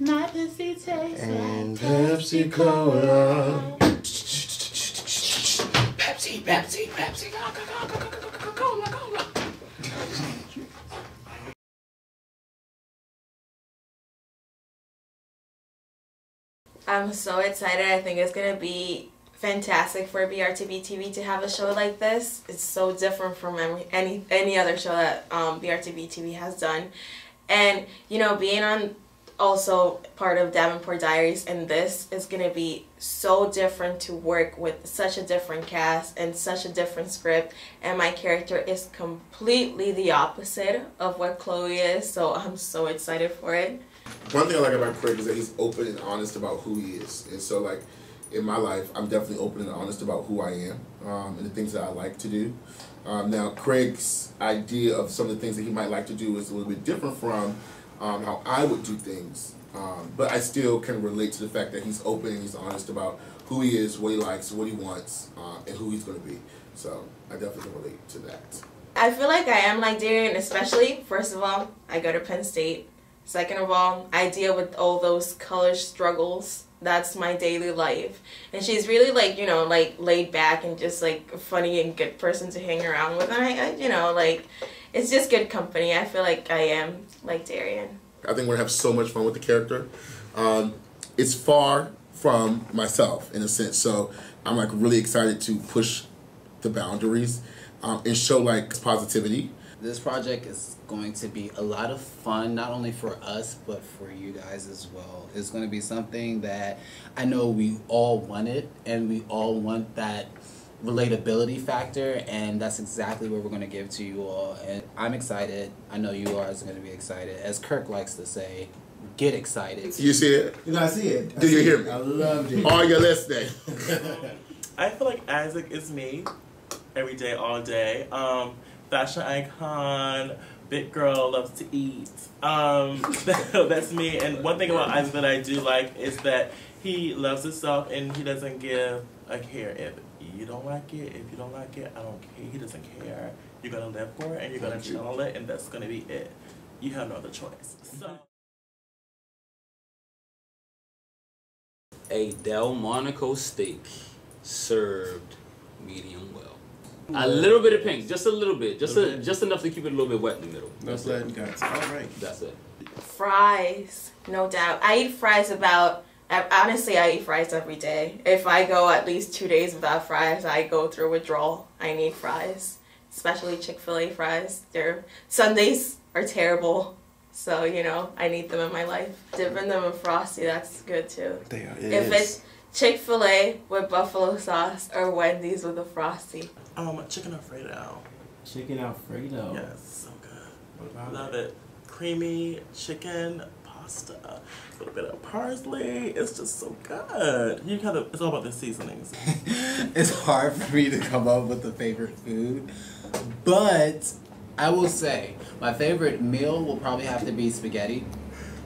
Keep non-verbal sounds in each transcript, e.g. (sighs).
My pussy tastes And like Pepsi Cola. Pepsi, Pepsi, Pepsi, Coca-Cola, Cola. I'm so excited. I think it's gonna be fantastic for BRTB TV to have a show like this. It's so different from any any, any other show that um, BRTB TV has done, and you know, being on also part of Davenport Diaries and this is gonna be so different to work with such a different cast and such a different script and my character is completely the opposite of what Chloe is so I'm so excited for it. One thing I like about Craig is that he's open and honest about who he is. And so, like, in my life, I'm definitely open and honest about who I am um, and the things that I like to do. Um, now, Craig's idea of some of the things that he might like to do is a little bit different from um, how I would do things. Um, but I still can relate to the fact that he's open and he's honest about who he is, what he likes, what he wants, uh, and who he's going to be. So I definitely can relate to that. I feel like I am like Darien, especially, first of all, I go to Penn State. Second of all, I deal with all those color struggles. That's my daily life. And she's really like, you know, like laid back and just like funny and good person to hang around with. And I, I you know, like, it's just good company. I feel like I am like Darien. I think we're gonna have so much fun with the character. Um, it's far from myself in a sense, so I'm like really excited to push the boundaries um, and show like positivity. This project is going to be a lot of fun, not only for us, but for you guys as well. It's going to be something that I know we all wanted, and we all want that relatability factor, and that's exactly what we're going to give to you all. And I'm excited. I know you are going to be excited. As Kirk likes to say, get excited. You see it? You know, I see it. I Do you hear it. me? I loved it. Are you listening? (laughs) I feel like Isaac is me every day, all day. Um, fashion icon, big girl, loves to eat. Um, (laughs) that's me. And one thing about Isaac that I do like is that he loves himself and he doesn't give a care if you don't like it. If you don't like it, I don't care. He doesn't care. You're gonna live for it and you're gonna channel it, and that's gonna be it. You have no other choice. So. a Delmonico steak served medium well. A little bit of pink, just a little bit, just a, just enough to keep it a little bit wet in the middle. No That's blood it. and guts. All right. That's it. Fries, no doubt. I eat fries about. Honestly, I eat fries every day. If I go at least two days without fries, I go through withdrawal. I need fries, especially Chick Fil A fries. Their Sundays are terrible, so you know I need them in my life. Dipping them in frosty, that's good too. They are. if it's Chick Fil A with buffalo sauce or Wendy's with a frosty, Um, chicken Alfredo. chicken Alfredo. Yes, so good. What about Love it. Creamy chicken pasta. A little bit of parsley. It's just so good. You kind of, it's all about the seasonings. (laughs) it's hard for me to come up with a favorite food, but I will say my favorite meal will probably have to be spaghetti.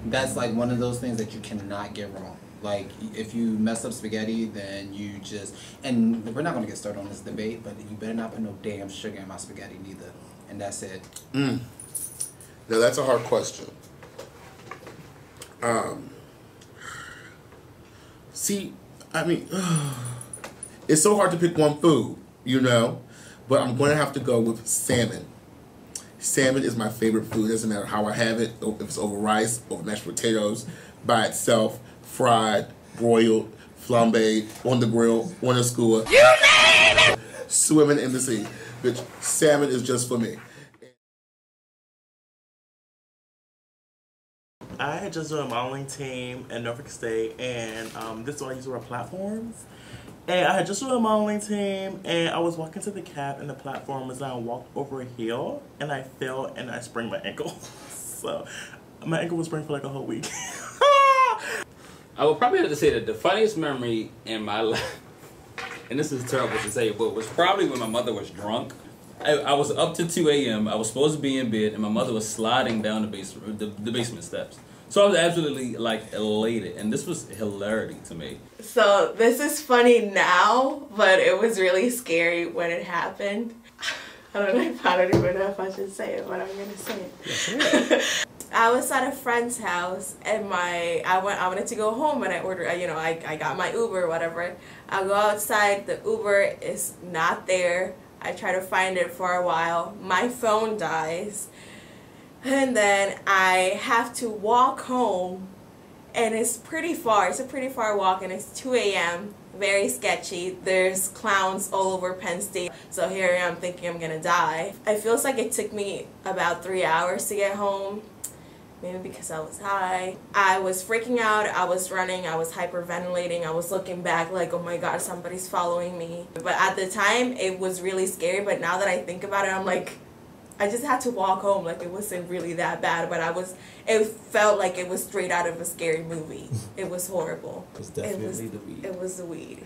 That's like one of those things that you cannot get wrong. Like if you mess up spaghetti, then you just and we're not gonna get started on this debate, but you better not put no damn sugar in my spaghetti neither. And that's it. Mm. Now that's a hard question. Um, see, I mean, (sighs) it's so hard to pick one food, you know, but I'm going to have to go with salmon. Salmon is my favorite food. It doesn't matter how I have it, if it's over rice, over mashed potatoes, by itself, fried, broiled, flambéed, on the grill, on the skewer. You name it! Swimming in the sea. Bitch, salmon is just for me. I had just joined a modeling team in Norfolk State, and um, this is what I use to wear platforms. And I had just joined a modeling team, and I was walking to the cab, and the platform was I walked over a hill, and I fell, and I sprained my ankle. (laughs) so my ankle was sprained for like a whole week. (laughs) I would probably have to say that the funniest memory in my (laughs) life, and this is terrible to say, but was probably when my mother was drunk. I, I was up to 2 a.m. I was supposed to be in bed, and my mother was sliding down the basement, the, the basement steps. So I was absolutely like elated, and this was hilarity to me. So this is funny now, but it was really scary when it happened. (sighs) I don't know if I don't even know if I should say it, but I'm gonna say it. (laughs) I was at a friend's house and my I went I wanted to go home and I ordered uh, you know I, I got my Uber or whatever. I go outside, the Uber is not there. I try to find it for a while. My phone dies. And then I have to walk home and it's pretty far. It's a pretty far walk and it's 2 a.m. Very sketchy. There's clowns all over Penn State. So here I am thinking I'm gonna die. It feels like it took me about three hours to get home maybe because I was high. I was freaking out, I was running, I was hyperventilating, I was looking back like, oh my god, somebody's following me. But at the time, it was really scary, but now that I think about it, I'm like, I just had to walk home, like it wasn't really that bad, but I was, it felt like it was straight out of a scary movie. (laughs) It was horrible. It was It definitely was, the weed. it was the weed.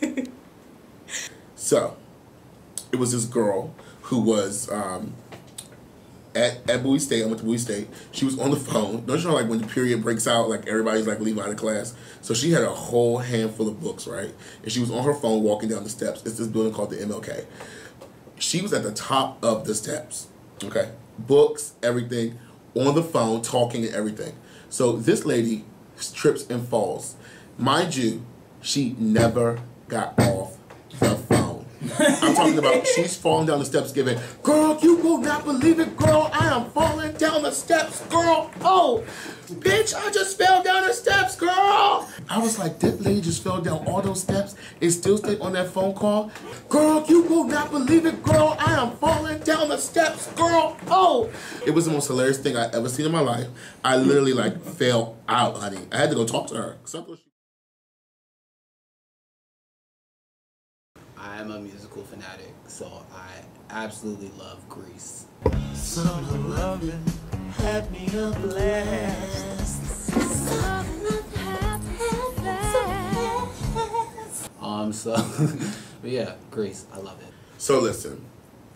(laughs) So, it was this girl who was um, at, at Bowie State. I went to Bowie State. She was on the phone. Don't you know, like when the period breaks out, like everybody's like leaving out of class. So she had a whole handful of books, right? And she was on her phone walking down the steps. It's this building called the MLK. She was at the top of the steps. Okay, books, everything, on the phone, talking and everything. So this lady trips and falls. Mind you, she never got off. I'm talking about she's falling down the steps giving, girl, you will not believe it, girl. I am falling down the steps, girl. Oh, bitch, I just fell down the steps, girl. I was like, that lady just fell down all those steps and still stayed on that phone call. Girl, you will not believe it, girl. I am falling down the steps, girl. Oh, it was the most hilarious thing I ever seen in my life. I literally like fell out, honey. I had to go talk to her. Am a musical fanatic, so I absolutely love Grease. Summer loving had me a blast. Um, so, (laughs) but yeah, Grease, I love it. So listen,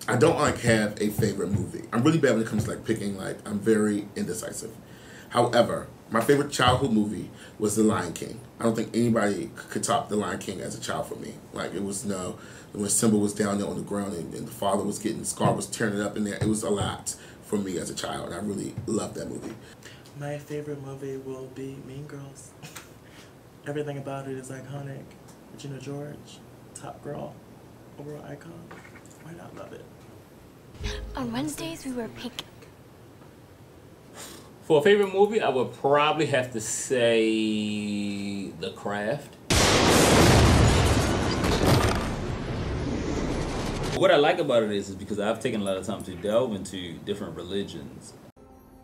I don't like have a favorite movie. I'm really bad when it comes to like picking. Like I'm very indecisive. However, my favorite childhood movie was The Lion King. I don't think anybody could top The Lion King as a child for me. Like it was no when Simba was down there on the ground and, and the father was getting Scar was tearing it up in there. It was a lot for me as a child. And I really loved that movie. My favorite movie will be Mean Girls. (laughs) Everything about it is iconic. Regina George, top girl, overall icon. Why not love it? On Wednesdays, we wear pink. For a favorite movie, I would probably have to say The Craft. What I like about it is, is because I've taken a lot of time to delve into different religions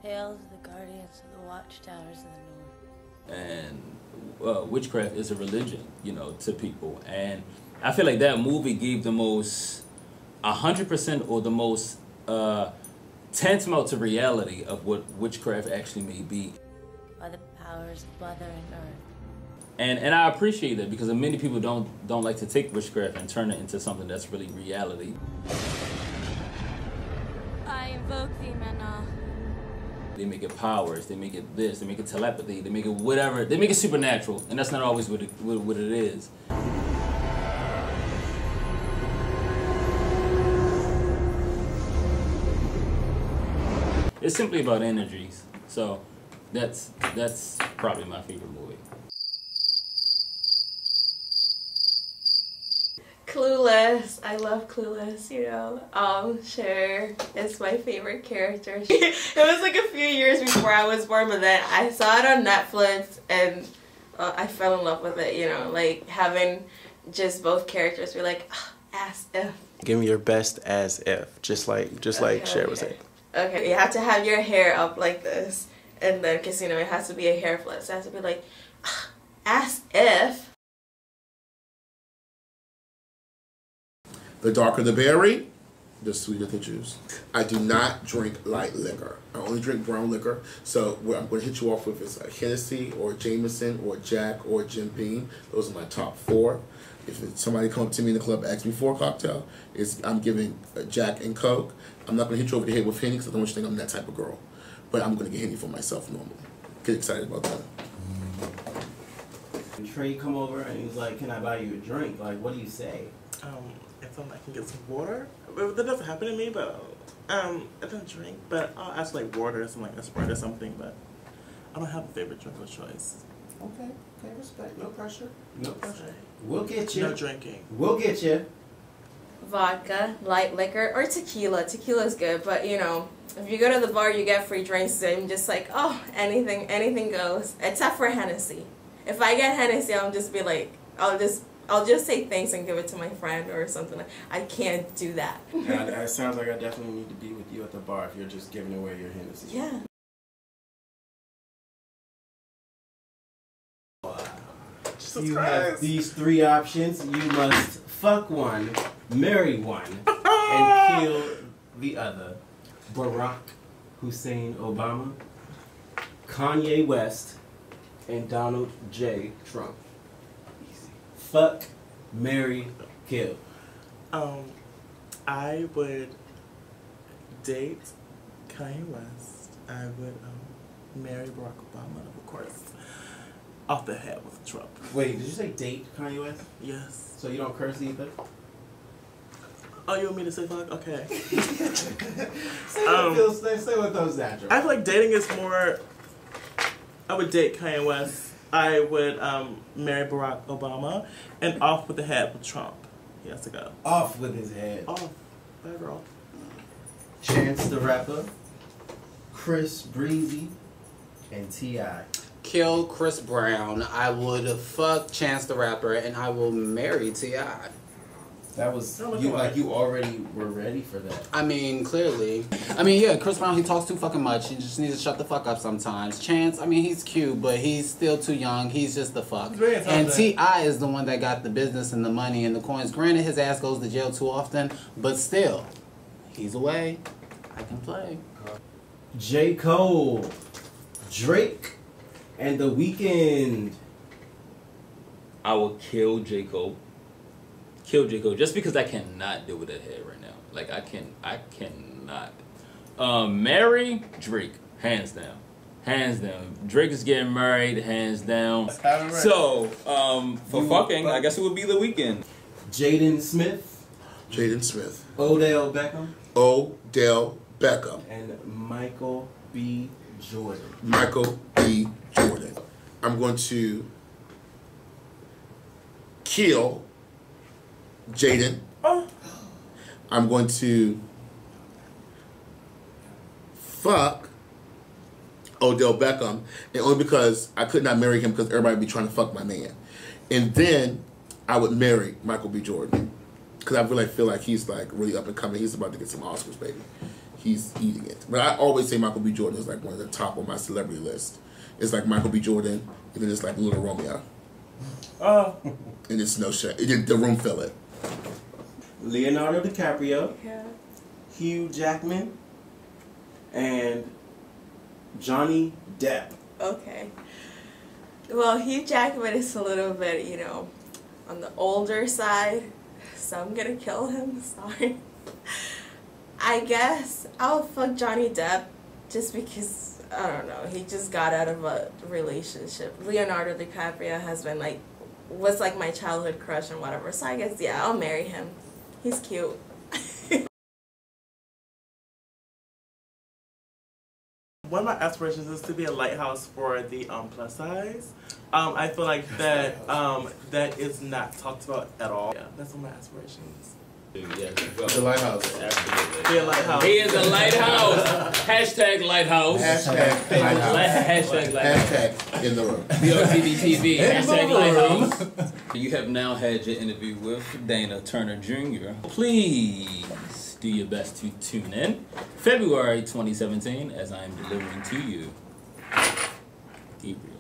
Hail to the guardians of the watchtowers of the north. and uh, witchcraft is a religion, you know, to people. And I feel like that movie gave the most, hundred percent, or the most uh, tantamount to reality of what witchcraft actually may be. By the powers of mother and earth. And and I appreciate that because many people don't don't like to take witchcraft and turn it into something that's really reality. I invoke thee, Mana. They make it powers, they make it this, they make it telepathy, they make it whatever, they make it supernatural, and that's not always what it, what, what it is. It's simply about energies, so that's that's probably my favorite movie. Clueless. I love Clueless, you know. Um, Cher is my favorite character. (laughs) it was like a few years before I was born, but then I saw it on Netflix and uh, I fell in love with it, you know, like having just both characters be like, "Ah, as if. Give me your best as if, just like just like Okay, Cher was okay. saying. Okay, you have to have your hair up like this, because, you know, it has to be a hair flip, so it has to be like, "Ah, (sighs) as if. The darker the berry, the sweeter the juice. I do not drink light liquor. I only drink brown liquor. So what I'm going to hit you off with is a Hennessy or Jameson or Jack or Jim Beam. Those are my top four. If somebody come up to me in the club and ask me for a cocktail, it's, I'm giving a Jack and Coke. I'm not going to hit you over the head with Henny because I don't want you to think I'm that type of girl. But I'm going to get Henny for myself normally. Get excited about that. And Trey come over and he's like, "Can I buy you a drink?" Like, what do you say? Um, if I'm, I can get some water. But That doesn't happen to me, but Um, I don't drink, but I'll ask like water or something like a Sprite or something. But I don't have a favorite drink of choice. Okay, okay, respect. No pressure. No pressure. We'll get you. No drinking. We'll get you. Vodka, light liquor, or tequila. Tequila's good, but you know, if you go to the bar, you get free drinks. And I'm just like, oh, anything, anything goes, except for Hennessy. If I get Hennessy, I'll just be like, I'll just, I'll just say thanks and give it to my friend or something. I can't do that. Yeah, (laughs) it sounds like I definitely need to be with you at the bar if you're just giving away your Hennessy. Yeah. Jesus You have these three options. You must fuck one, marry one, (laughs) and kill the other. Barack Hussein Obama, Kanye West, and Donald J. Trump. Easy. Fuck, marry, kill. Um, I would date Kanye West. I would um, marry Barack Obama, of course. Off the head with Trump. Wait, did you say date Kanye West? Yes. So you don't curse either? Oh, you want me to say fuck? Okay. (laughs) Say Um, what feels, say, say what comes natural. I feel like dating is more. I would date Kanye West. I would um, marry Barack Obama, and off with the head with Trump. He has to go. Off with his head. Off. Bye, girl. Chance the Rapper, Chris Breezy, and T.I. Kill Chris Brown. I would fuck Chance the Rapper, and I will marry Ti. That was look you at like you already were ready for that. I mean, clearly. I mean, yeah, Chris Brown, he talks too fucking much. He just needs to shut the fuck up sometimes. Chance, I mean, he's cute, but he's still too young. He's just the fuck. And. T.I. is the one that got the business and the money and the coins. Granted, his ass goes to jail too often, but still, he's away. I can play. J. Cole, Drake, and The Weeknd. I will kill J. Cole. Kill J. Cole just because I cannot deal with that head right now. Like I can I cannot. Um marry Drake, hands down. Hands down. Drake is getting married, hands down. right. So, um for You- fucking, I guess it would be the Weeknd. Jaden Smith, Jaden Smith, Odell Beckham, Odell Beckham, and Michael B. Jordan. Michael B. Jordan. I'm going to kill Jaden. Oh. I'm going to fuck Odell Beckham, and only because I could not marry him because everybody would be trying to fuck my man. And then I would marry Michael B. Jordan because I really feel like he's like really up and coming. He's about to get some Oscars, baby. He's eating it. But I always say Michael B. Jordan is like one of the top on my celebrity list. It's like Michael B. Jordan, and then it's like Little Romeo, Oh. and it's no shit. It the room fill it. Leonardo DiCaprio, Yeah. Hugh Jackman, and Johnny Depp. Okay. Well, Hugh Jackman is a little bit, you know, on the older side, so I'm gonna kill him. (laughs) Sorry. I guess I'll fuck Johnny Depp just because I don't know. He just got out of a relationship. Leonardo DiCaprio has been like was like my childhood crush and whatever. So I guess yeah, I'll marry him. He's cute. (laughs) One of my aspirations is to be a lighthouse for the um, plus size. Um, I feel like that um, that is not talked about at all. Yeah, that's one of my aspirations. Yes, The lighthouse. Absolutely. Be a lighthouse. He is a lighthouse. Hashtag lighthouse. Hashtag lighthouse. Hashtag lighthouse. Hashtag in the room. BOTV TV. Hashtag lighthouse. (laughs) You have now had your interview with Dana Turner Jr. Please do your best to tune in February 2017 as I am delivering to you Gabriel.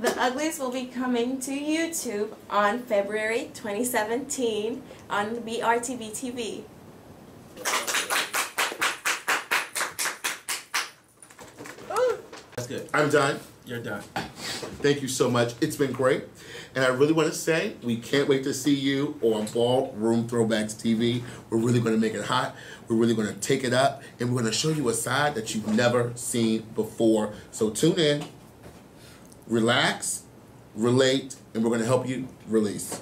The Uglies will be coming to YouTube on February 2017 on BRTB TV. That's good. I'm done. You're done. Thank you so much. It's been great. And I really want to say we can't wait to see you on Ballroom Throwbacks TV. We're really going to make it hot. We're really going to take it up. And we're going to show you a side that you've never seen before. So tune in, relax, relate, and we're going to help you release.